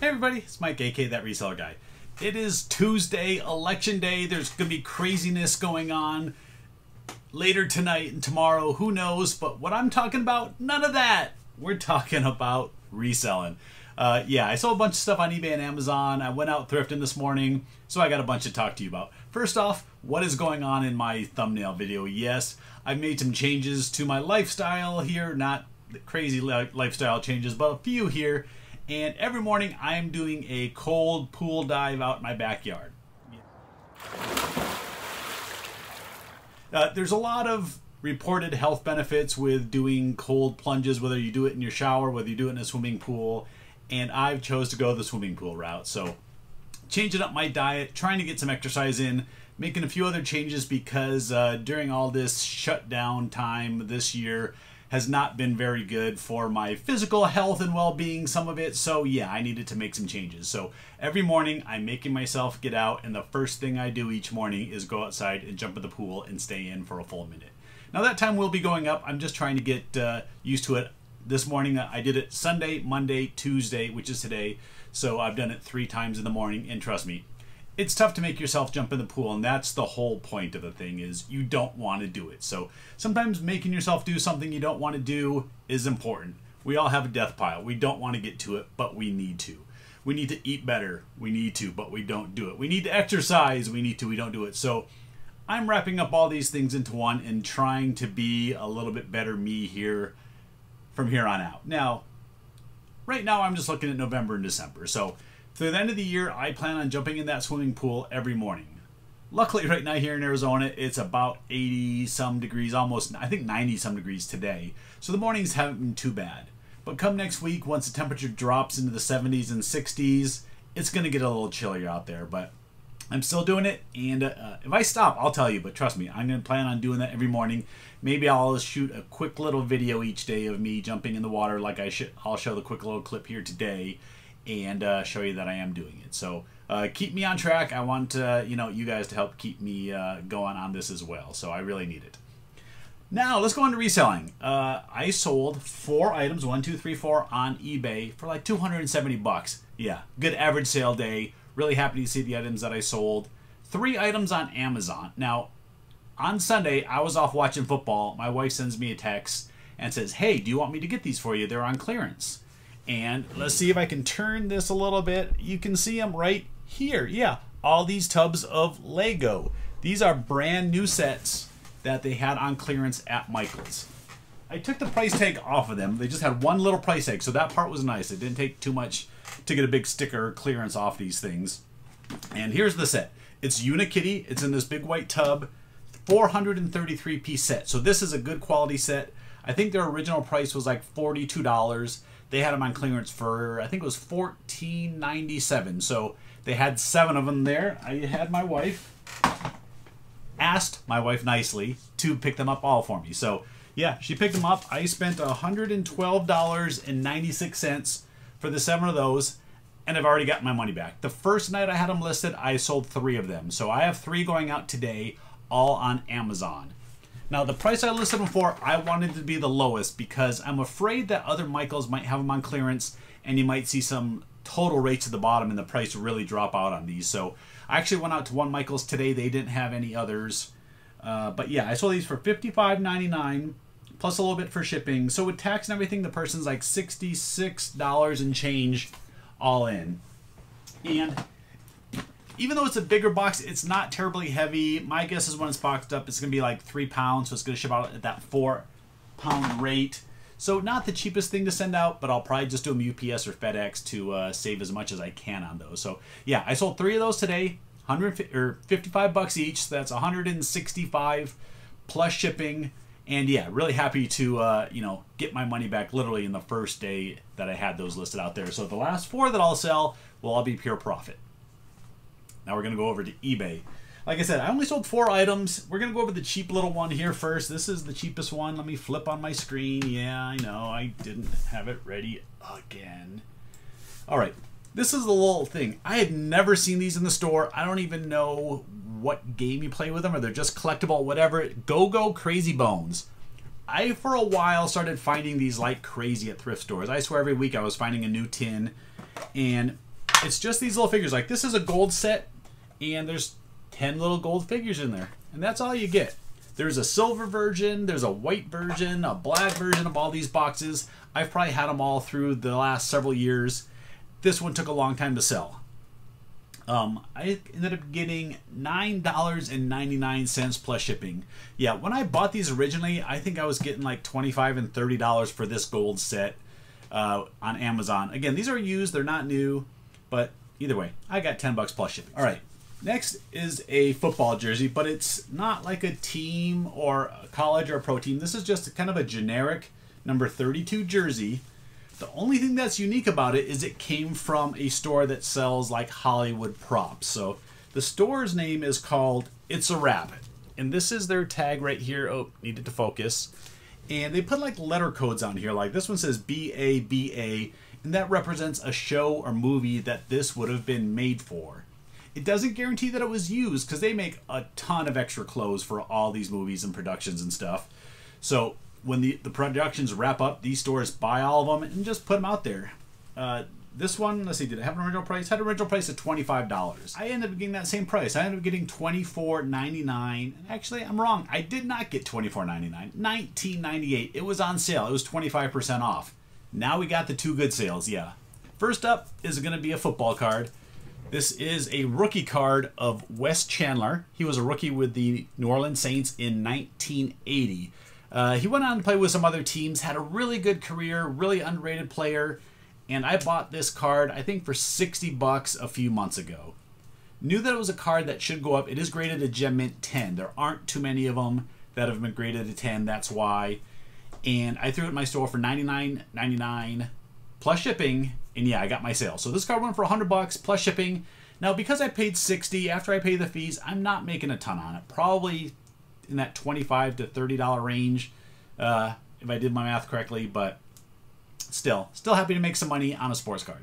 Hey everybody, it's Mike, aka That Reseller Guy. It is Tuesday, election day. There's going to be craziness going on later tonight and tomorrow. Who knows? But what I'm talking about, none of that. We're talking about reselling. Uh, yeah, I sold a bunch of stuff on eBay and Amazon. I went out thrifting this morning, so I got a bunch to talk to you about. First off, what is going on in my thumbnail video? Yes, I've made some changes to my lifestyle here, not crazy lifestyle changes, but a few here. And every morning I'm doing a cold pool dive out in my backyard. Uh, there's a lot of reported health benefits with doing cold plunges, whether you do it in your shower, whether you do it in a swimming pool and I've chose to go the swimming pool route. So changing up my diet, trying to get some exercise in, making a few other changes because uh, during all this shutdown time this year has not been very good for my physical health and well-being some of it. So yeah i needed to make some changes. So every morning i'm making myself get out and the first thing i do each morning is go outside and jump in the pool and stay in for a full minute. Now that time will be going up. I'm just trying to get uh, used to it. This morning uh, I did it Sunday, Monday, Tuesday, which is today. So I've done it three times in the morning, and trust me, it's tough to make yourself jump in the pool, and that's the whole point of the thing is you don't want to do it. So sometimes making yourself do something you don't want to do is important. We all have a death pile. We don't want to get to it, but we need to. We need to eat better. We need to, but we don't do it. We need to exercise. We need to, we don't do it. So I'm wrapping up all these things into one and trying to be a little bit better me here from here on out. Now, right now I'm just looking at November and December. So through the end of the year, I plan on jumping in that swimming pool every morning. Luckily, right now here in Arizona, it's about 80 some degrees, almost, I think 90 some degrees today. So the mornings haven't been too bad. But come next week, once the temperature drops into the 70s and 60s, it's going to get a little chillier out there. But I'm still doing it, and uh, if I stop, I'll tell you. But trust me, I'm going to plan on doing that every morning. Maybe I'll shoot a quick little video each day of me jumping in the water, like I should. I'll show the quick little clip here today, and uh, show you that I am doing it. So uh, keep me on track. I want uh, you know you guys to help keep me uh, going on this as well. So I really need it. Now let's go on to reselling. Uh, I sold four items, one, two, three, four, on eBay for like 270 bucks. Yeah, good average sale day Really happy to see the items that I sold. Three items on Amazon. Now, on Sunday, I was off watching football. My wife sends me a text and says, Hey, do you want me to get these for you? They're on clearance. And let's see if I can turn this a little bit. You can see them right here. Yeah, all these tubs of Lego. These are brand new sets that they had on clearance at Michael's. I took the price tag off of them. They just had one little price tag, so that part was nice. It didn't take too much to get a big sticker clearance off these things. And here's the set. It's Unikitty. It's in this big white tub. 433 piece set. So this is a good quality set. I think their original price was like $42. They had them on clearance for I think it was $14.97. So they had seven of them there. I had my wife asked my wife nicely to pick them up all for me. So yeah, she picked them up. I spent $112.96 for the seven of those, and I've already got my money back. The first night I had them listed, I sold three of them. So I have three going out today, all on Amazon. Now, the price I listed them for, I wanted to be the lowest because I'm afraid that other Michaels might have them on clearance and you might see some total rates at the bottom and the price really drop out on these. So I actually went out to one Michaels today. They didn't have any others. Uh, but yeah, I sold these for $55.99 plus a little bit for shipping. So with tax and everything, the person's like $66 and change all in. And even though it's a bigger box, it's not terribly heavy. My guess is when it's boxed up, it's going to be like three pounds, so it's going to ship out at that four pound rate. So not the cheapest thing to send out, but I'll probably just do them UPS or FedEx to uh, save as much as I can on those. So yeah, I sold three of those today, 100 or 55 bucks each. So that's 165 plus shipping. And yeah, really happy to uh, you know get my money back literally in the first day that I had those listed out there. So the last four that I'll sell will all be pure profit. Now we're gonna go over to eBay. Like I said, I only sold four items. We're gonna go over the cheap little one here first. This is the cheapest one. Let me flip on my screen. Yeah, I know I didn't have it ready again. All right, this is the little thing. I had never seen these in the store. I don't even know what game you play with them or they're just collectible, whatever. Go Go Crazy Bones. I, for a while, started finding these like crazy at thrift stores. I swear every week I was finding a new tin. And it's just these little figures. Like this is a gold set, and there's 10 little gold figures in there. And that's all you get. There's a silver version, there's a white version, a black version of all these boxes. I've probably had them all through the last several years. This one took a long time to sell. Um, I ended up getting $9.99 plus shipping. Yeah, when I bought these originally, I think I was getting like 25 and $30 for this gold set uh, on Amazon. Again, these are used, they're not new, but either way, I got 10 bucks plus shipping. All right, next is a football jersey, but it's not like a team or a college or a pro team. This is just kind of a generic number 32 jersey the only thing that's unique about it is it came from a store that sells like Hollywood props. So the store's name is called It's a Wrap. And this is their tag right here. Oh, needed to focus. And they put like letter codes on here. Like this one says B A B A, and that represents a show or movie that this would have been made for. It doesn't guarantee that it was used because they make a ton of extra clothes for all these movies and productions and stuff. So when the, the productions wrap up, these stores buy all of them and just put them out there. Uh, this one, let's see, did it have an original price? Had an original price of $25. I ended up getting that same price. I ended up getting $24.99. Actually, I'm wrong. I did not get $24.99. $19.98. It was on sale. It was 25% off. Now we got the two good sales, yeah. First up is going to be a football card. This is a rookie card of Wes Chandler. He was a rookie with the New Orleans Saints in 1980. Uh, he went on to play with some other teams, had a really good career, really underrated player, and I bought this card I think for 60 bucks a few months ago. Knew that it was a card that should go up. It is graded a Gem Mint 10. There aren't too many of them that have been graded a 10. That's why. And I threw it in my store for 99.99 plus shipping, and yeah, I got my sale. So this card went for 100 bucks plus shipping. Now, because I paid 60 after I pay the fees, I'm not making a ton on it. Probably in that 25 to 30 dollar range uh, if I did my math correctly but still still happy to make some money on a sports card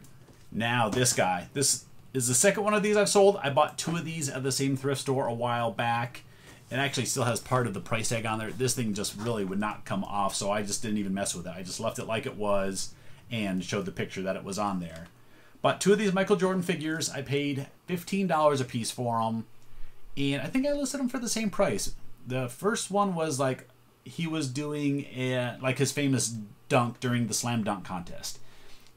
now this guy this is the second one of these I've sold I bought two of these at the same thrift store a while back it actually still has part of the price tag on there this thing just really would not come off so I just didn't even mess with it I just left it like it was and showed the picture that it was on there but two of these Michael Jordan figures I paid $15 a piece for them and I think I listed them for the same price the first one was like he was doing a, like his famous dunk during the slam dunk contest.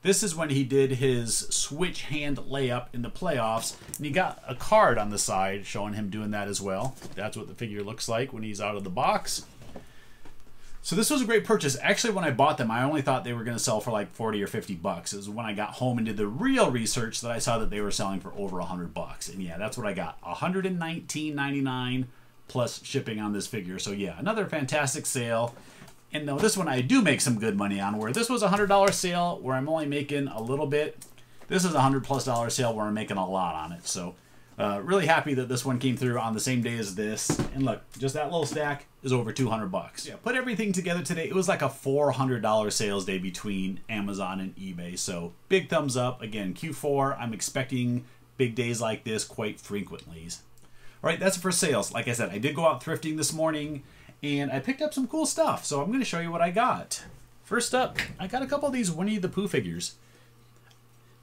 This is when he did his switch hand layup in the playoffs, and he got a card on the side showing him doing that as well. That's what the figure looks like when he's out of the box. So this was a great purchase. Actually, when I bought them, I only thought they were going to sell for like 40 or 50 bucks. It was when I got home and did the real research that I saw that they were selling for over 100 bucks. And yeah, that's what I got. 119.99 plus shipping on this figure. So yeah, another fantastic sale. And now this one I do make some good money on. Where this was a hundred dollar sale where I'm only making a little bit. This is a hundred plus dollar sale where I'm making a lot on it. So uh, really happy that this one came through on the same day as this. And look, just that little stack is over 200 bucks. Yeah, put everything together today. It was like a $400 sales day between Amazon and eBay. So big thumbs up. Again, Q4, I'm expecting big days like this quite frequently. All right, that's it for sales. Like I said, I did go out thrifting this morning and I picked up some cool stuff. So I'm going to show you what I got. First up, I got a couple of these Winnie the Pooh figures.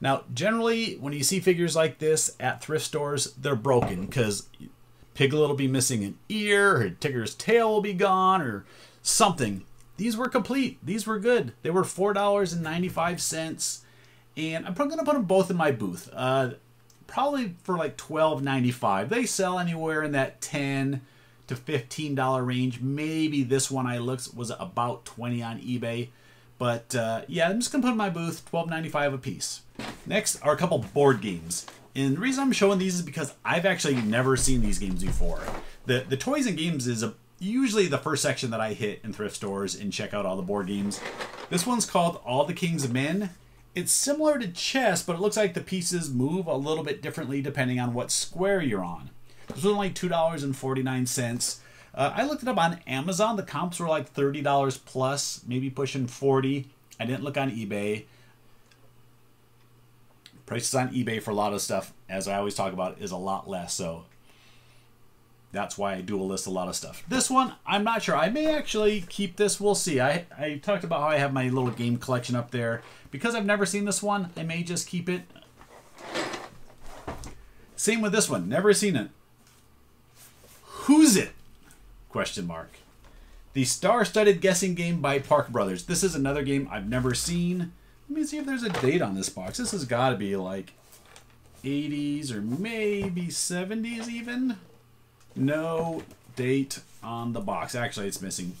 Now, generally, when you see figures like this at thrift stores, they're broken because Piglet will be missing an ear, or Tigger's tail will be gone, or something. These were complete. These were good. They were $4.95, and I'm probably going to put them both in my booth. Uh, probably for like twelve ninety five. They sell anywhere in that ten to fifteen dollar range. Maybe this one I looked was about twenty on eBay. But uh, yeah, I'm just gonna put in my booth twelve ninety five a piece. Next are a couple board games. And the reason I'm showing these is because I've actually never seen these games before. The the toys and games is a, usually the first section that I hit in thrift stores and check out all the board games. This one's called All the King's Men, it's similar to chess, but it looks like the pieces move a little bit differently depending on what square you're on. This was only $2.49. Uh, I looked it up on Amazon. The comps were like $30 plus, maybe pushing 40 I didn't look on eBay. Prices on eBay for a lot of stuff, as I always talk about, is a lot less. So that's why I dual list a lot of stuff. This one, I'm not sure. I may actually keep this. We'll see. I, I talked about how I have my little game collection up there. Because I've never seen this one, I may just keep it. Same with this one. Never seen it. Who's it? Question mark. The star-studded guessing game by Parker Brothers. This is another game I've never seen. Let me see if there's a date on this box. This has got to be like 80s or maybe 70s even. No date on the box. Actually, it's missing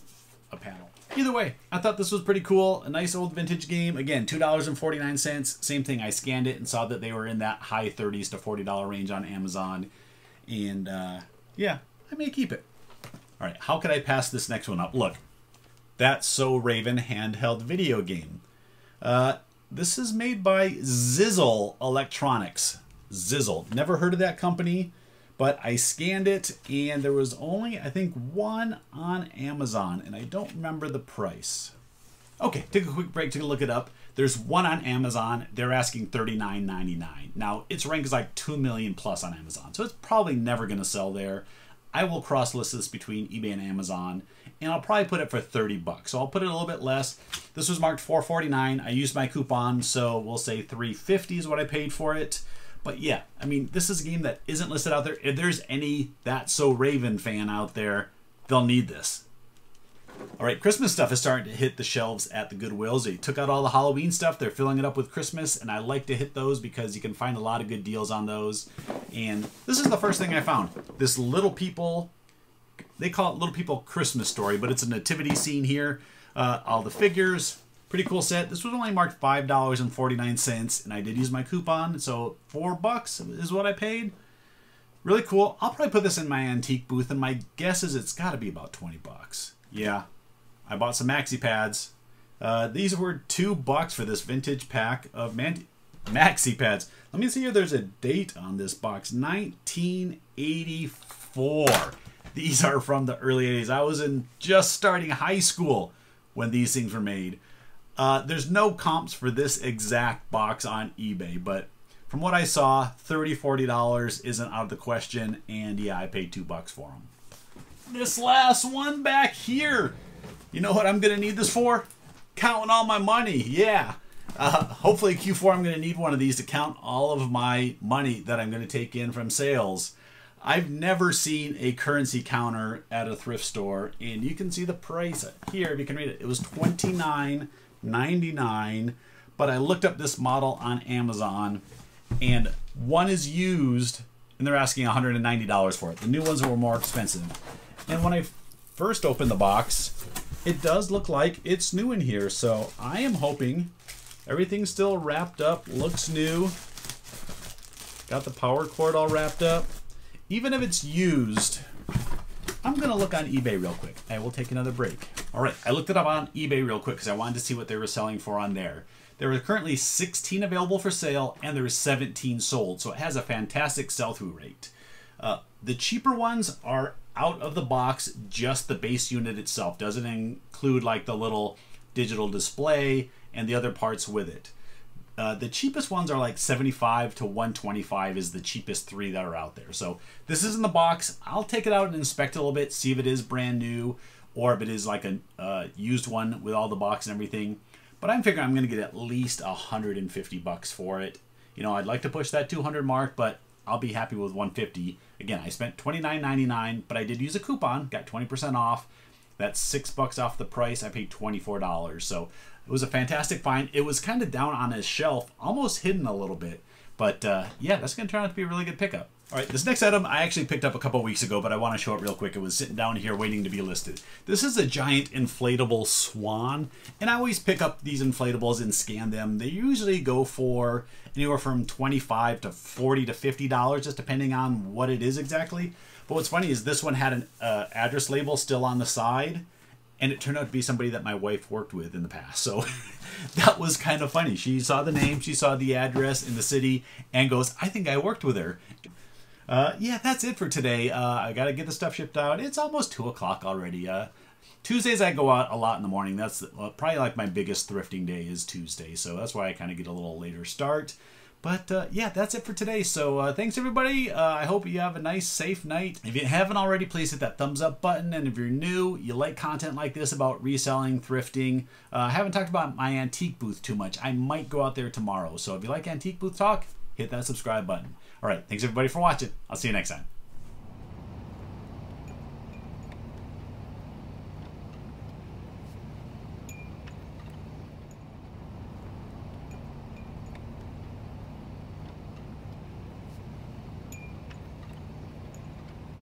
a panel. Either way, I thought this was pretty cool. A nice old vintage game. Again, $2.49. Same thing. I scanned it and saw that they were in that high 30s to $40 range on Amazon. And uh, yeah, I may keep it. All right, how could I pass this next one up? Look, that's So Raven handheld video game. Uh, this is made by Zizzle Electronics. Zizzle. Never heard of that company, but I scanned it and there was only, I think, one on Amazon, and I don't remember the price. Okay, take a quick break to look it up. There's one on Amazon. They're asking $39.99. Now, its rank is like 2 million plus on Amazon, so it's probably never going to sell there. I will cross list this between eBay and Amazon, and I'll probably put it for 30 bucks. So I'll put it a little bit less. This was marked 449. I used my coupon, so we'll say 350 is what I paid for it. But yeah, I mean, this is a game that isn't listed out there. If there's any That So Raven fan out there, they'll need this. All right, Christmas stuff is starting to hit the shelves at the Goodwills. They took out all the Halloween stuff. They're filling it up with Christmas, and I like to hit those because you can find a lot of good deals on those. And this is the first thing I found. This Little People, they call it Little People Christmas Story, but it's a nativity scene here. Uh, all the figures, Pretty cool set. This was only marked $5.49, and I did use my coupon, so four bucks is what I paid. Really cool. I'll probably put this in my antique booth, and my guess is it's got to be about 20 bucks. Yeah, I bought some maxi pads. Uh, these were two bucks for this vintage pack of man maxi pads. Let me see if there's a date on this box. 1984. These are from the early 80s. I was in just starting high school when these things were made. Uh, there's no comps for this exact box on eBay, but from what I saw, $30, $40 isn't out of the question, and yeah, I paid two bucks for them. This last one back here, you know what I'm going to need this for? Counting all my money, yeah. Uh, hopefully Q4 I'm going to need one of these to count all of my money that I'm going to take in from sales. I've never seen a currency counter at a thrift store, and you can see the price here if you can read it. It was 29 99 but I looked up this model on Amazon and one is used and they're asking $190 for it. The new ones were more expensive. And when I first opened the box, it does look like it's new in here. So I am hoping everything's still wrapped up, looks new. Got the power cord all wrapped up. Even if it's used, I'm going to look on eBay real quick. I will take another break. All right, I looked it up on eBay real quick because I wanted to see what they were selling for on there. There are currently 16 available for sale and there are 17 sold, so it has a fantastic sell-through rate. Uh, the cheaper ones are out of the box, just the base unit itself. Doesn't include like the little digital display and the other parts with it. Uh, the cheapest ones are like 75 to 125 is the cheapest three that are out there. So this is in the box. I'll take it out and inspect a little bit, see if it is brand new or if it is like a uh, used one with all the box and everything. But I'm figuring I'm going to get at least 150 bucks for it. You know, I'd like to push that 200 mark, but I'll be happy with 150. Again, I spent 29.99, but I did use a coupon, got 20% off. That's six bucks off the price. I paid $24. So it was a fantastic find. It was kind of down on his shelf, almost hidden a little bit. But uh, yeah, that's going to turn out to be a really good pickup. All right, this next item I actually picked up a couple weeks ago, but I want to show it real quick. It was sitting down here waiting to be listed. This is a giant inflatable swan, and I always pick up these inflatables and scan them. They usually go for anywhere from 25 to 40 to $50, just depending on what it is exactly. But what's funny is this one had an uh, address label still on the side, and it turned out to be somebody that my wife worked with in the past. So that was kind of funny. She saw the name, she saw the address in the city, and goes, I think I worked with her. Uh, yeah, that's it for today. Uh, I got to get the stuff shipped out. It's almost 2 o'clock already. Uh, Tuesdays I go out a lot in the morning. That's probably like my biggest thrifting day is Tuesday. So that's why I kind of get a little later start. But uh, yeah, that's it for today. So uh, thanks everybody. Uh, I hope you have a nice, safe night. If you haven't already, please hit that thumbs up button. And if you're new, you like content like this about reselling, thrifting. Uh, I haven't talked about my antique booth too much. I might go out there tomorrow. So if you like antique booth talk, hit that subscribe button. All right, thanks everybody for watching. I'll see you next time.